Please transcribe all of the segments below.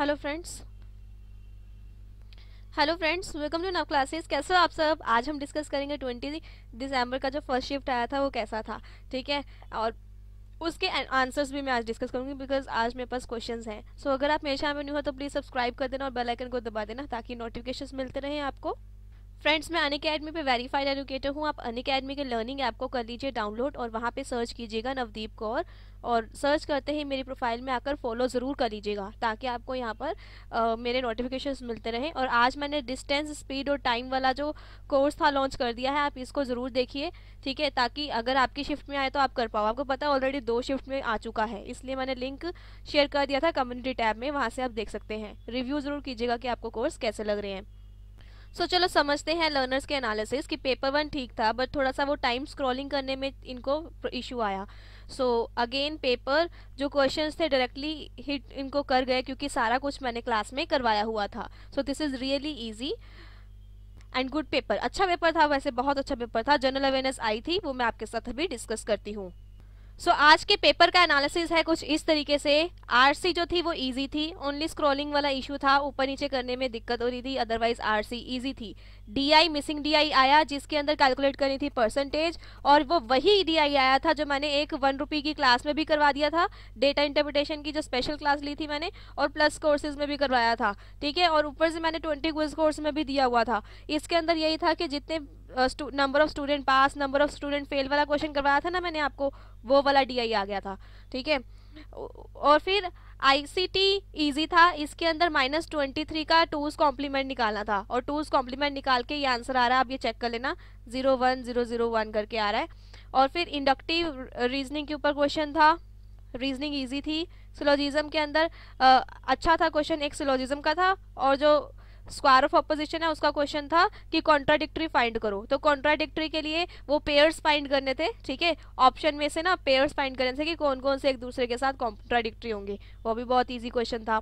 Hello friends hello friends welcome to Nav classes कैसे हो आप सब? आज हम डिस्कस करेंगे ट्वेंटी दिसंबर का जो फ़र्स्ट शिफ्ट आया था वो कैसा था? ठीक है? और उसके आंसर्स भी मैं आज डिस्कस करूँगी बिकॉज़ आज मेरे पास क्वेश्चंस हैं. सो so, अगर आप मेरे चैनल में न्यू हो तो प्लीज़ सब्सक्राइब कर देना और बेल आइकन को दबा देना ताकि नोटिफिकेशंस मिलते रहें आपको. फ्रेंड्स मैं अन अकेडमी पर वेरीफाइड एजुकेटर हूँ। आप अन अकेडमी के लर्निंग ऐप को कर लीजिए डाउनलोड और वहाँ पे सर्च कीजिएगा नवदीप कौर और सर्च करते ही मेरी प्रोफ़ाइल में आकर फॉलो ज़रूर कर लीजिएगा ताकि आपको यहाँ पर आ, मेरे नोटिफिकेशंस मिलते रहें। और आज मैंने डिस्टेंस स्पीड और टाइम वाला जो कोर्स था लॉन्च कर दिया है आप इसको ज़रूर देखिए ठीक है? ताकि अगर आपकी शिफ्ट में आए तो आप कर पाओ। आपको पता है ऑलरेडी दो शिफ्ट में आ चुका है इसलिए मैंने लिंक शेयर कर दिया था कम्युनिटी टैब में वहाँ से आप देख सकते हैं। रिव्यू ज़रूर कीजिएगा कि आपको कोर्स कैसे लग रहे हैं। सो so, चलो समझते हैं लर्नर्स के एनालिसिस कि पेपर वन ठीक था बट थोड़ा सा वो टाइम स्क्रॉलिंग करने में इनको इशू आया। सो अगेन पेपर जो क्वेश्चंस थे डायरेक्टली हिट इनको कर गए क्योंकि सारा कुछ मैंने क्लास में करवाया हुआ था। So this is really easy and good paper अच्छा पेपर था वैसे बहुत अच्छा पेपर था। जनरल अवेयरनेस आई थी वो मैं आपके साथ अभी डिस्कस करती हूँ। सो so, आज के पेपर का एनालिसिस है कुछ इस तरीके से। आरसी जो थी वो इजी थी। ओनली स्क्रॉलिंग वाला इशू था। ऊपर नीचे करने में दिक्कत हो रही थी। अदरवाइज़ आरसी इजी थी। डीआई मिसिंग डीआई आया जिसके अंदर कैलकुलेट करनी थी परसेंटेज और वो वही डीआई आया था जो मैंने एक वन रुपी की क्लास में भी करवा दिया था। डेटा इंटरप्रिटेशन की जो स्पेशल क्लास ली थी मैंने और प्लस कोर्सेज में भी करवाया था। ठीक है? और ऊपर से मैंने ट्वेंटी क्विज कोर्स में भी दिया हुआ था। इसके अंदर यही था कि जितने number of student pass number of student fail वाला क्वेश्चन करवाया था ना मैंने आपको वो वाला डीआई आ गया था ठीक है? और फिर आईसीटी इजी था इसके अंदर माइनस ट्वेंटी थ्री का टूज कॉम्प्लीमेंट निकालना था और टूज कॉम्प्लीमेंट निकाल के ये आंसर आ रहा है आप ये चेक कर लेना zero one zero zero one करके आ रहा है। और फिर इंडक्टिव रीजनिंग के ऊपर क्वेश्चन था रीजनिंग इजी थी सिलोजिज्म के अंदर आ, अच्छा था क्वेश्चन एक सिलोजिज्म का था और जो स्क्वायर ऑफ़ अपोजिशन है, उसका क्वेश्चन था कि कॉन्ट्राडिक्ट्री फाइंड करो। तो कॉन्ट्राडिक्ट्री के लिए वो पेयर्स फाइंड करने थे, ठीक है? ऑप्शन में से ना पेयर्स फाइंड करने थे कि कौन कौन से एक दूसरे के साथ कॉन्ट्राडिक्ट्री होंगे। वो भी बहुत ईजी क्वेश्चन था।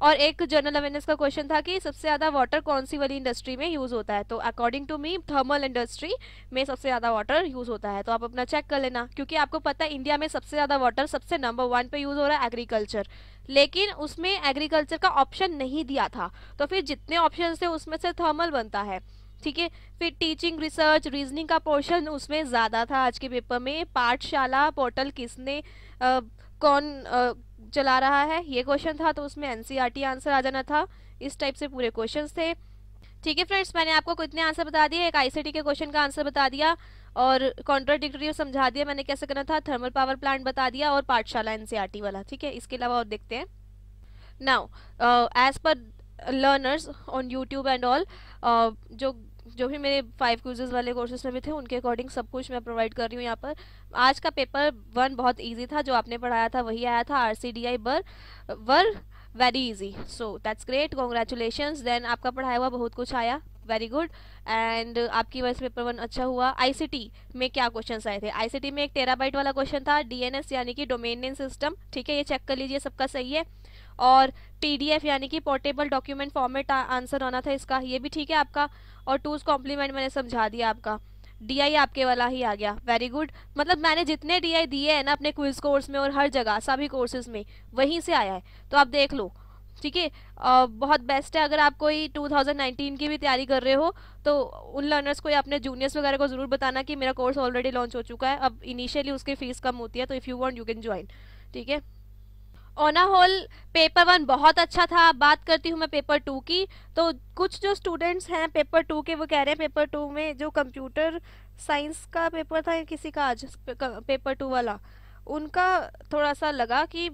और एक जनरल अवेयरनेस का क्वेश्चन था कि सबसे ज़्यादा वाटर कौन सी वाली इंडस्ट्री में यूज़ होता है? तो according to me thermal industry में सबसे ज़्यादा वाटर यूज़ होता है। तो आप अपना चेक कर लेना क्योंकि आपको पता है इंडिया में सबसे ज़्यादा वाटर सबसे नंबर वन पे यूज़ हो रहा है एग्रीकल्चर लेकिन उसमें एग्रीकल्चर का ऑप्शन नहीं दिया था। तो फिर जितने ऑप्शन थे उसमें से थर्मल बनता है। ठीक है? फिर टीचिंग रिसर्च रीजनिंग का पोर्शन उसमें ज़्यादा था। आज के पेपर में पाठशाला पोर्टल किसने आ, कौन आ, चला रहा है। ये क्वेश्चन था तो उसमें एनसीईआरटी आंसर आ जाना था। इस टाइप से पूरे क्वेश्चंस थे। ठीक है फ्रेंड्स मैंने आपको कितने आंसर बता दिए एक आईसीटी के क्वेश्चन का आंसर बता दिया और कॉन्ट्राडिक्टरी समझा दिया मैंने कैसे करना था थर्मल पावर प्लांट बता दिया और पाठशाला एनसीईआरटी वाला। ठीक है, इसके अलावा और देखते हैं। Now as per learners on YouTube and all जो जो भी मेरे फाइव क्यूजेस वाले कोर्सेज में भी थे, उनके अकॉर्डिंग सब कुछ मैं प्रोवाइड कर रही हूँ यहाँ पर। आज का पेपर वन बहुत ईजी था, जो आपने पढ़ाया था वही आया था आर सी डी आई बर वर very easy so that's great congratulation then आपका पढ़ाया हुआ बहुत कुछ आया वेरी गुड एंड आपकी वजह से पेपर वन अच्छा हुआ. आईसीटी में क्या क्वेश्चन आए थे? आईसीटी में एक टेराबाइट वाला क्वेश्चन था डीएनएस यानी कि डोमेन नेम सिस्टम ठीक है, ये चेक कर लीजिए, सबका सही है. और पीडीएफ यानी कि पोर्टेबल डॉक्यूमेंट फॉर्मेट आंसर होना था इसका। ये भी ठीक है आपका। और टूज कॉम्प्लीमेंट मैंने समझा दिया आपका। डीआई आपके वाला ही आ गया। वेरी गुड मतलब मैंने जितने डीआई दिए हैं ना अपने क्विज कोर्स में और हर जगह, सभी कोर्सेज में, वहीं से आया है। तो आप देख लो। ठीक है? बहुत बेस्ट है। अगर आप कोई 2019 की भी तैयारी कर रहे हो तो उन लर्नर्स को या अपने जूनियर्स वगैरह को ज़रूर बताना कि मेरा कोर्स ऑलरेडी लॉन्च हो चुका है। अब इनिशियली उसकी फ़ीस कम होती है तो if you want you can join ठीक है? ऑन होल पेपर वन बहुत अच्छा था। बात करती हूँ मैं पेपर टू की। तो कुछ जो स्टूडेंट्स हैं पेपर टू के, वो कह रहे हैं पेपर टू में जो कंप्यूटर साइंस का पेपर था किसी का आज पेपर टू वाला, उनका थोड़ा सा लगा कि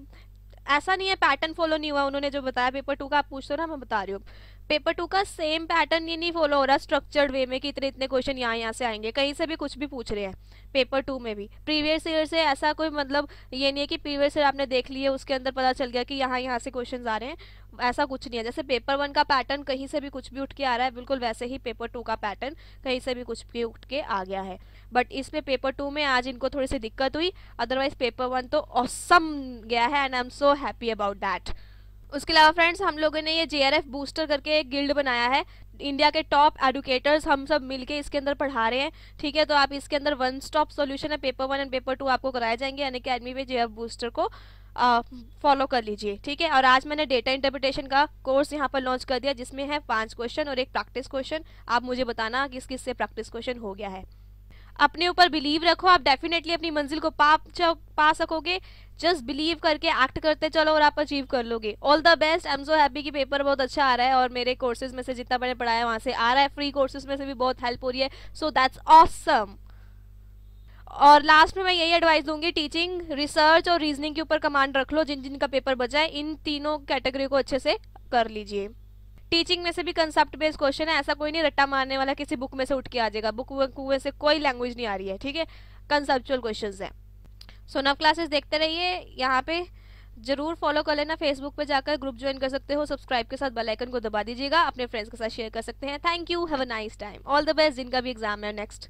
ऐसा नहीं है पैटर्न फॉलो नहीं हुआ, उन्होंने जो बताया पेपर टू का, आप पूछते हो ना मैं बता रही हूँ। पेपर टू का सेम पैटर्न ये नहीं फॉलो हो रहा स्ट्रक्चर्ड वे में कि इतने इतने क्वेश्चन यहाँ यहाँ से आएँगे, कहीं से भी कुछ भी पूछ रहे हैं पेपर टू में भी। प्रीवियस ईयर से ऐसा कोई मतलब ये नहीं है कि प्रीवियस ईयर आपने देख लिया उसके अंदर पता चल गया कि यहाँ यहाँ से क्वेश्चन आ रहे हैं। ऐसा कुछ नहीं है। जैसे पेपर वन का पैटर्न कहीं से भी कुछ भी उठ के आ रहा है, बिल्कुल वैसे ही पेपर टू का पैटर्न कहीं से भी कुछ भी उठ के आ गया है। बट इसमें पेपर टू में आज इनको थोड़ी सी दिक्कत हुई अदरवाइज़ पेपर वन तो ऑसम गया है and I am so happy about that उसके अलावा फ्रेंड्स हम लोगों ने ये जेआरएफ बूस्टर करके एक गिल्ड बनाया है। इंडिया के टॉप एडुकेटर्स हम सब मिलके इसके अंदर पढ़ा रहे हैं। ठीक है तो आप इसके अंदर वन स्टॉप सॉल्यूशन है paper one and paper two आपको कराए जाएँगे। यानी कि एडमी में जे बूस्टर को फॉलो कर लीजिए, ठीक है? और आज मैंने डेटा इंटरप्रिटेशन का कोर्स यहाँ पर लॉन्च कर दिया, जिसमें है पाँच क्वेश्चन और एक प्रैक्टिस क्वेश्चन आप मुझे बताना किस किस से प्रैक्टिस क्वेश्चन हो गया है। अपने ऊपर बिलीव रखो, आप डेफिनेटली अपनी मंजिल को पा पा सकोगे जस्ट बिलीव करके एक्ट करते चलो और आप अचीव कर लोगे। All the best I am so happy कि पेपर बहुत अच्छा आ रहा है और मेरे कोर्सेज में से जितना मैंने पढ़ाया, वहाँ से आ रहा है। फ्री कोर्सेज में से भी बहुत हेल्प हो रही है। सो दैट्स ऑसम और लास्ट में मैं यही एडवाइस दूँगी टीचिंग रिसर्च और रीजनिंग के ऊपर कमांड रख लो, जिन जिन का पेपर बचा है इन तीनों कैटेगरी को अच्छे से कर लीजिए। टीचिंग में से भी कंसेप्ट बेस्ड क्वेश्चन है, ऐसा कोई नहीं रट्टा मारने वाला किसी बुक में से उठ के आ जाएगा। बुक में से कोई लैंग्वेज नहीं आ रही है, ठीक है? कंसेप्चुअल क्वेश्चन है। सो नव क्लासेस देखते रहिए, यहाँ पे ज़रूर फॉलो कर लेना फेसबुक पे जाकर ग्रुप ज्वाइन कर सकते हो सब्सक्राइब के साथ बेल आइकन को दबा दीजिएगा, अपने फ्रेंड्स के साथ शेयर कर सकते हैं। Thank you have a nice time all the best जिनका भी एग्ज़ाम है नेक्स्ट